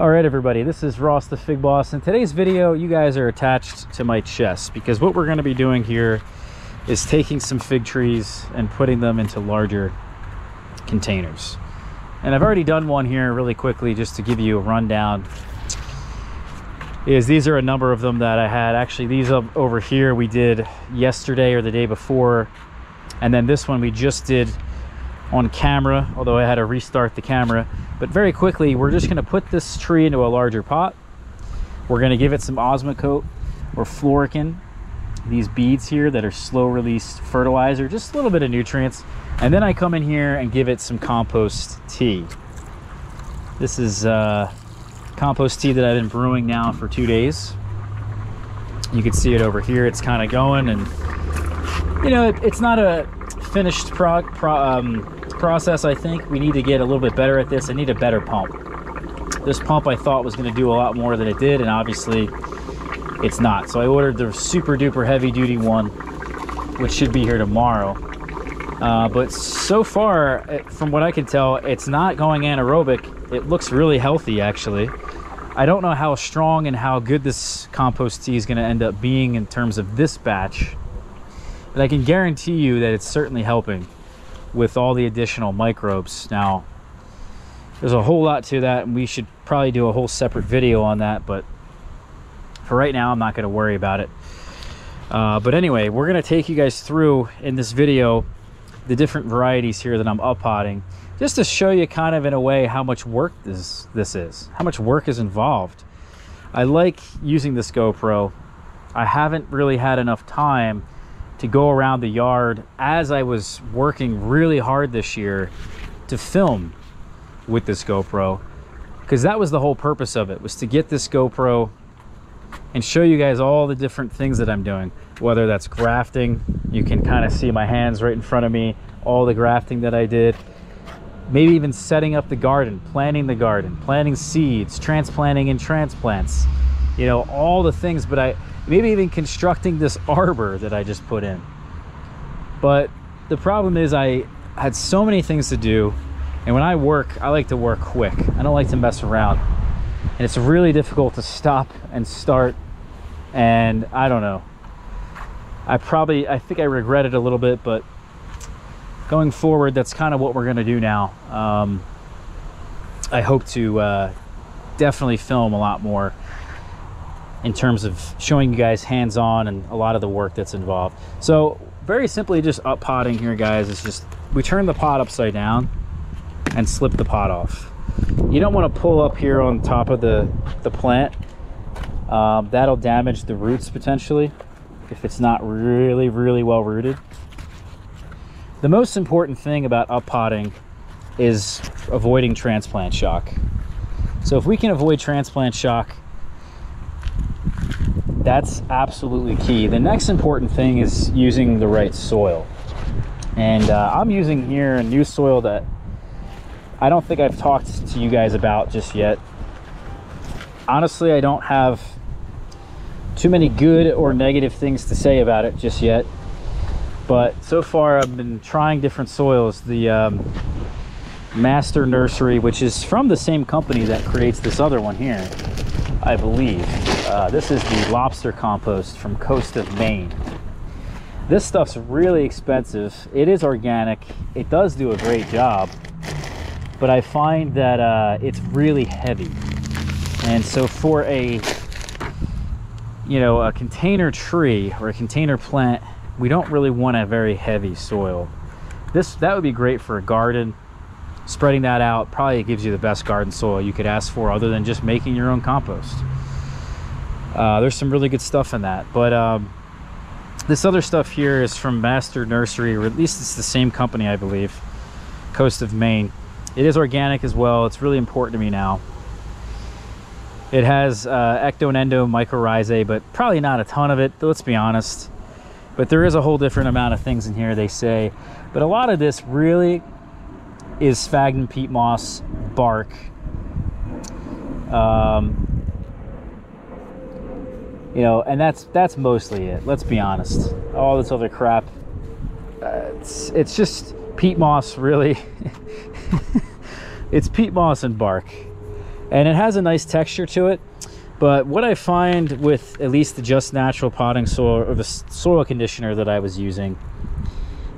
All right, everybody, this is Ross the Fig Boss. In today's video, you guys are attached to my chest because what we're gonna be doing here is taking some fig trees and putting them into larger containers. And I've already done one here really quickly just to give you a rundown. Is these are a number of them that I had. Actually, these up over here we did yesterday or the day before. And then this one we just did on camera, although I had to restart the camera. But very quickly, we're just gonna put this tree into a larger pot. We're gonna give it some Osmocote or Florikan, these beads here that are slow release fertilizer, just a little bit of nutrients. And then I come in here and give it some compost tea. This is uh, compost tea that I've been brewing now for two days. You can see it over here. It's kind of going and, you know, it, it's not a finished pro, pro um, process, I think. We need to get a little bit better at this. I need a better pump. This pump I thought was going to do a lot more than it did, and obviously it's not. So I ordered the super duper heavy duty one, which should be here tomorrow. Uh, but so far, eh, from what I can tell, it's not going anaerobic. It looks really healthy, actually. I don't know how strong and how good this compost tea is going to end up being in terms of this batch, but I can guarantee you that it's certainly helping with all the additional microbes. Now, there's a whole lot to that, and we should probably do a whole separate video on that, but for right now, I'm not going to worry about it. Uh, but anyway, we're going to take you guys through in this video the different varieties here that I'm up potting, just to show you kind of in a way how much work this, this is, how much work is involved. I like using this GoPro. I haven't really had enough time to go around the yard as I was working really hard this year to film with this GoPro because that was the whole purpose of it was to get this GoPro and show you guys all the different things that I'm doing. Whether that's grafting you can kind of see my hands right in front of me all the grafting that I did. Maybe even setting up the garden planting the garden planting seeds transplanting and transplants you know all the things but I maybe even constructing this arbor that I just put in. But the problem is I had so many things to do and when I work, I like to work quick. I don't like to mess around. And it's really difficult to stop and start and I don't know. I probably I think I regret it a little bit, but going forward, that's kind of what we're gonna do now. Um, I hope to uh, definitely film a lot more in terms of showing you guys hands-on and a lot of the work that's involved. So very simply just up potting here guys is just we turn the pot upside down and slip the pot off. You don't want to pull up here on top of the, the plant. Um, that'll damage the roots potentially if it's not really, really well rooted. The most important thing about up potting is avoiding transplant shock. So if we can avoid transplant shock, that's absolutely key. The next important thing is using the right soil. And uh, I'm using here a new soil that I don't think I've talked to you guys about just yet. Honestly, I don't have too many good or negative things to say about it just yet. But so far, I've been trying different soils. The um, Master Nursery, which is from the same company that creates this other one here, I believe. Uh, this is the lobster compost from Coast of Maine. This stuff's really expensive. It is organic. It does do a great job, but I find that uh, it's really heavy. And so for a, you know, a container tree or a container plant, we don't really want a very heavy soil. This That would be great for a garden. Spreading that out probably gives you the best garden soil you could ask for other than just making your own compost. Uh, there's some really good stuff in that. But um, this other stuff here is from Master Nursery, or at least it's the same company, I believe, Coast of Maine. It is organic as well. It's really important to me now. It has uh, ecto and endo mycorrhizae, but probably not a ton of it, let's be honest. But there is a whole different amount of things in here, they say. But a lot of this really is sphagnum peat moss bark. Um, you know and that's that's mostly it let's be honest all this other crap uh, it's it's just peat moss really it's peat moss and bark and it has a nice texture to it. But what I find with at least the Just Natural potting soil or the soil conditioner that I was using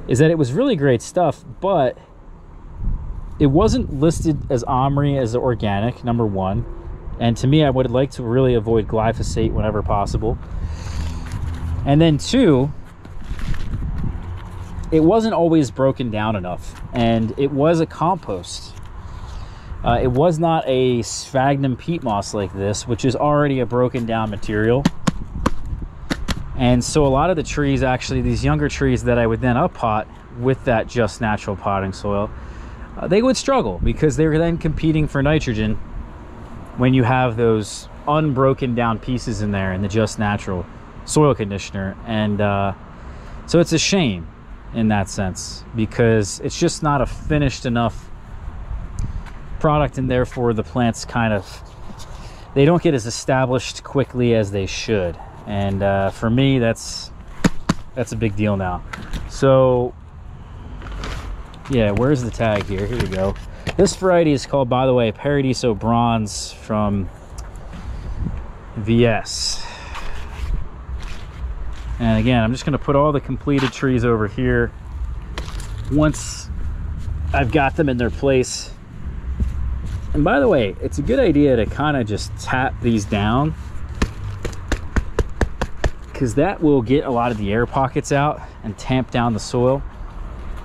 is that it was really great stuff, but it wasn't listed as OMRI as organic, number one. And to me, I would like to really avoid glyphosate whenever possible. And then two, it wasn't always broken down enough. And it was a compost. Uh, it was not a sphagnum peat moss like this, which is already a broken down material. And so a lot of the trees, actually, these younger trees that I would then up pot with that just natural potting soil, uh, they would struggle because they were then competing for nitrogen when you have those unbroken down pieces in there in the just natural soil conditioner. And uh, so it's a shame in that sense because it's just not a finished enough product and therefore the plants kind of they don't get as established quickly as they should and uh, for me that's that's a big deal now so yeah where's the tag here? Here we go. This variety is called by the way paradiso bronze from vs and again i'm just going to put all the completed trees over here. Once i've got them in their place. And by the way, it's a good idea to kind of just tap these down because that will get a lot of the air pockets out and tamp down the soil.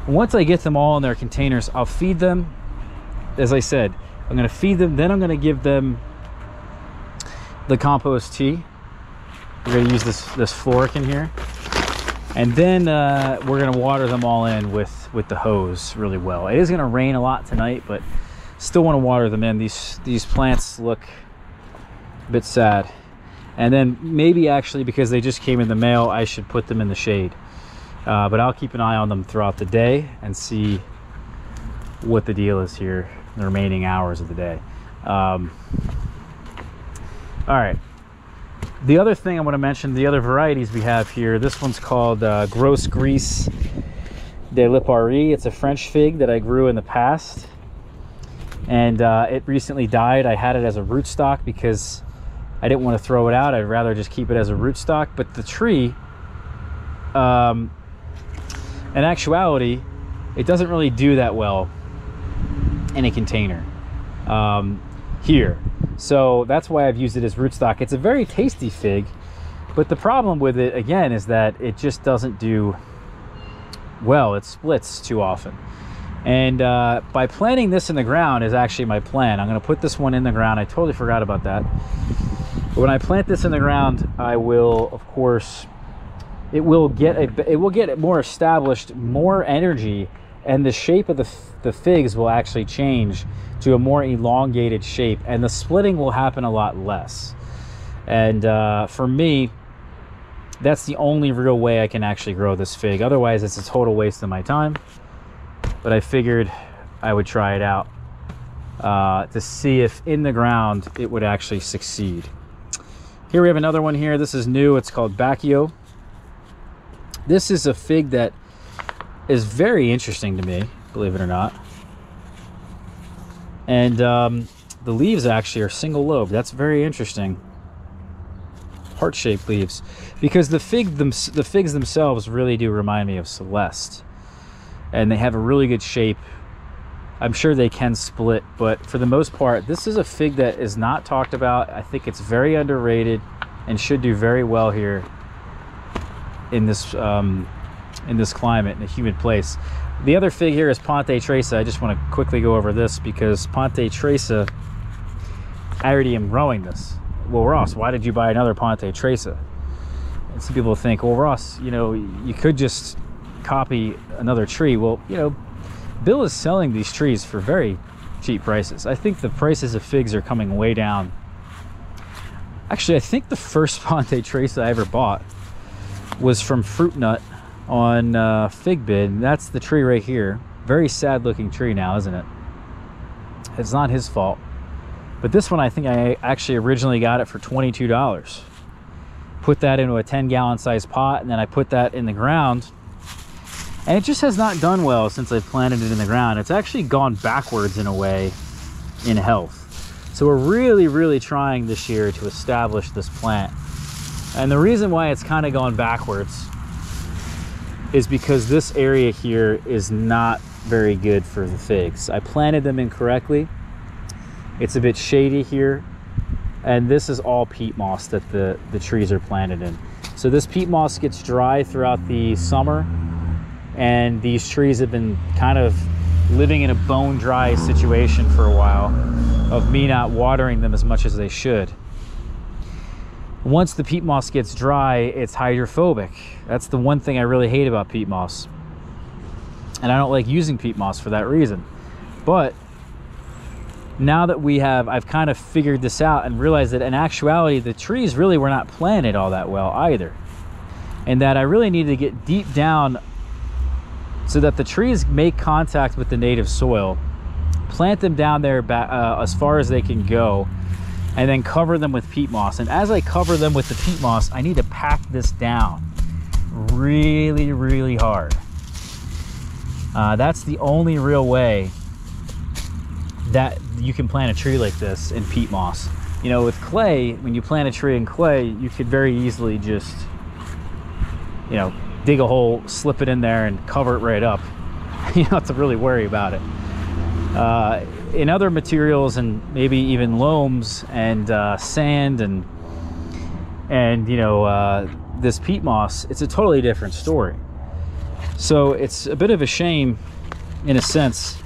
Once I get them all in their containers, I'll feed them. As I said, I'm going to feed them, then I'm going to give them the compost tea. We're going to use this, this Florikan here. And then uh, we're going to water them all in with, with the hose really well. It is going to rain a lot tonight, but still want to water them in. These these plants look a bit sad. And then maybe actually because they just came in the mail, I should put them in the shade. Uh, but I'll keep an eye on them throughout the day and see what the deal is here in the remaining hours of the day. Um, all right. The other thing I want to mention, the other varieties we have here, this one's called uh, Grosse Grise de Lipari. It's a French fig that I grew in the past and uh, it recently died. I had it as a rootstock because I didn't want to throw it out. I'd rather just keep it as a rootstock. But the tree, um, in actuality, it doesn't really do that well in a container um, here. So that's why I've used it as rootstock. It's a very tasty fig, but the problem with it, again, is that it just doesn't do well. It splits too often. And uh, by planting this in the ground is actually my plan. I'm going to put this one in the ground. I totally forgot about that. But when I plant this in the ground, I will, of course, it will get a, it will get more established, more energy, and the shape of the, the figs will actually change to a more elongated shape, and the splitting will happen a lot less. And uh, for me, that's the only real way I can actually grow this fig. Otherwise, it's a total waste of my time but I figured I would try it out uh, to see if in the ground it would actually succeed. Here we have another one here. This is new. It's called Baccio. This is a fig that is very interesting to me, believe it or not. And um, the leaves actually are single lobe. That's very interesting. Heart-shaped leaves, because the fig them, the figs themselves really do remind me of Celeste and they have a really good shape. I'm sure they can split, but for the most part, this is a fig that is not talked about. I think it's very underrated and should do very well here in this um, in this climate, in a humid place. The other fig here is Ponte Tresa. I just want to quickly go over this because Ponte Tresa, I already am growing this. Well, Ross, why did you buy another Ponte Tresa? And some people think, well, Ross, you know, you could just copy another tree. Well, you know, Bill is selling these trees for very cheap prices. I think the prices of figs are coming way down. Actually, I think the first Ponte Tresa I ever bought was from Fruit Nut on uh, FigBid. That's the tree right here. Very sad looking tree now, isn't it? It's not his fault. But this one, I think I actually originally got it for $22. Put that into a 10 gallon size pot and then I put that in the ground and it just has not done well since I've planted it in the ground. It's actually gone backwards in a way in health. So we're really, really trying this year to establish this plant. And the reason why it's kind of going backwards is because this area here is not very good for the figs. I planted them incorrectly. It's a bit shady here. And this is all peat moss that the, the trees are planted in. So this peat moss gets dry throughout the summer and these trees have been kind of living in a bone dry situation for a while of me not watering them as much as they should. Once the peat moss gets dry, it's hydrophobic. That's the one thing I really hate about peat moss. And I don't like using peat moss for that reason. But now that we have, I've kind of figured this out and realized that in actuality, the trees really were not planted all that well either. And that I really need to get deep down so that the trees make contact with the native soil, plant them down there uh, as far as they can go, and then cover them with peat moss. And as I cover them with the peat moss, I need to pack this down really, really hard. Uh, that's the only real way that you can plant a tree like this in peat moss. You know, with clay, when you plant a tree in clay, you could very easily just, you know, dig a hole, slip it in there, and cover it right up. you don't have to really worry about it. Uh, in other materials and maybe even loams and uh, sand and and you know uh, this peat moss, it's a totally different story. So it's a bit of a shame, in a sense,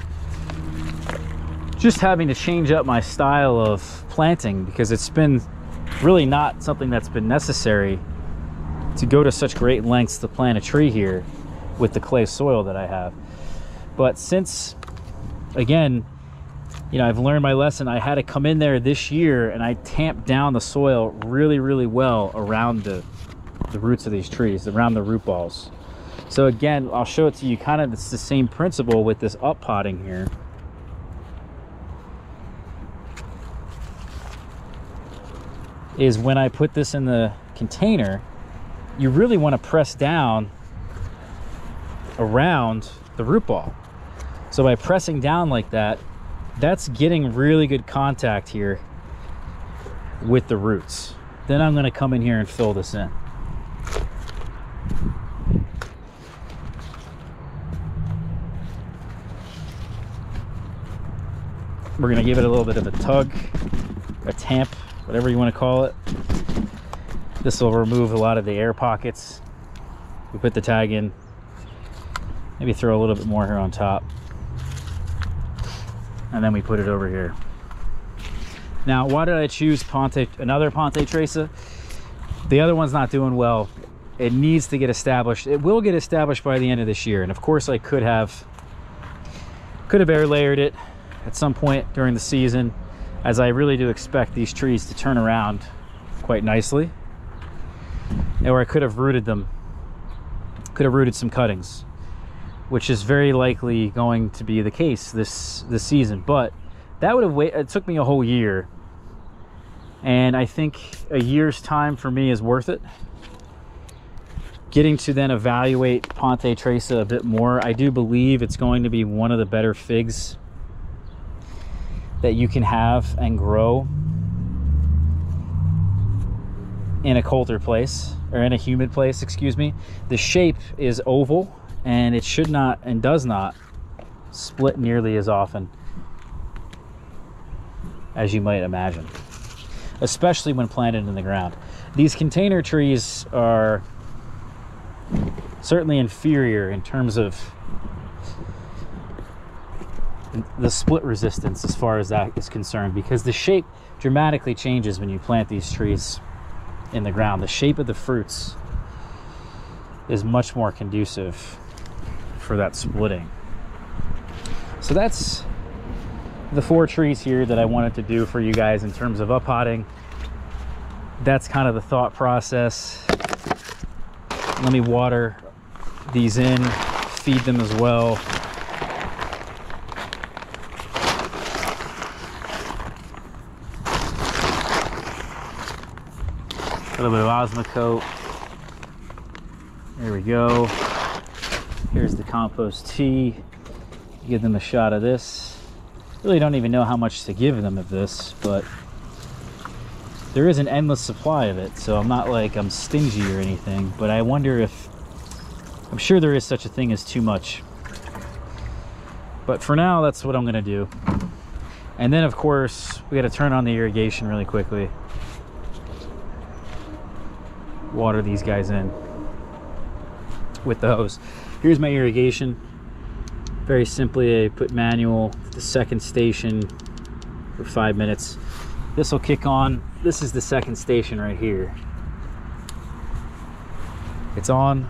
just having to change up my style of planting because it's been really not something that's been necessary to go to such great lengths to plant a tree here with the clay soil that I have. But since, again, you know, I've learned my lesson. I had to come in there this year and I tamped down the soil really, really well around the, the roots of these trees, around the root balls. So again, I'll show it to you kind of, it's the same principle with this up potting here. Is when I put this in the container, you really want to press down around the root ball. So by pressing down like that, that's getting really good contact here with the roots. Then I'm going to come in here and fill this in. We're going to give it a little bit of a tug, a tamp, whatever you want to call it. This will remove a lot of the air pockets. We put the tag in. Maybe throw a little bit more here on top. And then we put it over here. Now, why did I choose Ponte, another Ponte Tresa? The other one's not doing well. It needs to get established. It will get established by the end of this year. And of course I could have, could have air layered it at some point during the season as I really do expect these trees to turn around quite nicely or I could have rooted them could have rooted some cuttings which is very likely going to be the case this this season. But that would have wait it took me a whole year. And I think a year's time for me is worth it. Getting to then evaluate Ponte Tresa a bit more I do believe it's going to be one of the better figs that you can have and grow in a colder place or in a humid place, excuse me. The shape is oval and it should not and does not split nearly as often as you might imagine, especially when planted in the ground. These container trees are certainly inferior in terms of the split resistance as far as that is concerned because the shape dramatically changes when you plant these trees in the ground. The shape of the fruits is much more conducive for that splitting. So that's the four trees here that I wanted to do for you guys in terms of up potting. That's kind of the thought process. Let me water these in, feed them as well. A little bit of Osmocote. There we go. Here's the compost tea. Give them a shot of this. Really don't even know how much to give them of this, but there is an endless supply of it, so I'm not like I'm stingy or anything, but I wonder if, I'm sure there is such a thing as too much. But for now, that's what I'm gonna do. And then of course, we gotta turn on the irrigation really quickly. Water these guys in with the hose. Here's my irrigation. Very simply, I put manual, the second station for five minutes. This will kick on. This is the second station right here. It's on.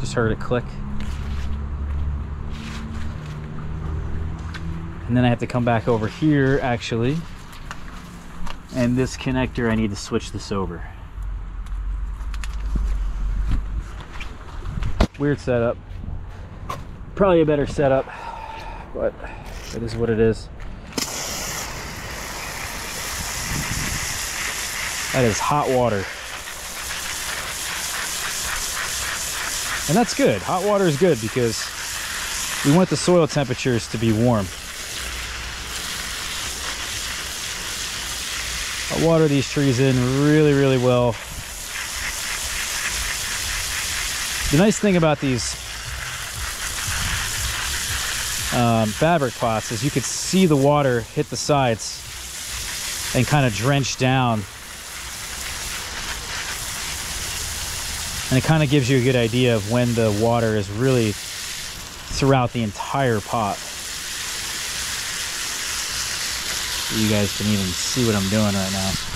Just heard it click. And then I have to come back over here actually. And this connector, I need to switch this over. Weird setup. Probably a better setup, but it is what it is. That is hot water. And that's good. Hot water is good because we want the soil temperatures to be warm. I'll water these trees in really, really well. The nice thing about these um, fabric pots is you could see the water hit the sides and kind of drench down. And it kind of gives you a good idea of when the water is really throughout the entire pot. You guys can even see what I'm doing right now.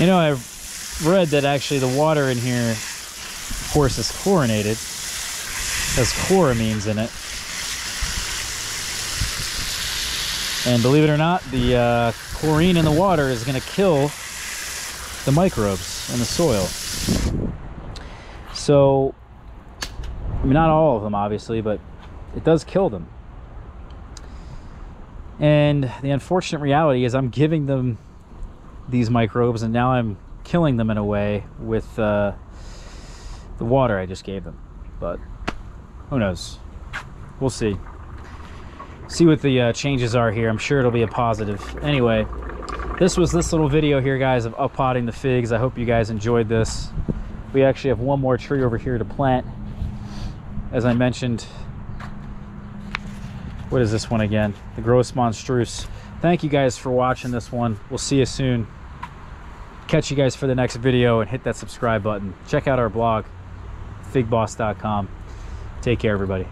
You know, I've read that actually the water in here, of course, is chlorinated. Has chloramines in it. And believe it or not, the uh, chlorine in the water is going to kill the microbes in the soil. So, I mean, not all of them, obviously, but it does kill them. And the unfortunate reality is I'm giving them these microbes and now I'm killing them in a way with uh, the water I just gave them. But who knows? We'll see. See what the uh, changes are here. I'm sure it'll be a positive. Anyway, this was this little video here, guys, of uppotting the figs. I hope you guys enjoyed this. We actually have one more tree over here to plant. As I mentioned, what is this one again? The Gross Monstrous. Thank you guys for watching this one. We'll see you soon catch you guys for the next video and hit that subscribe button. Check out our blog, figboss.com. Take care, everybody.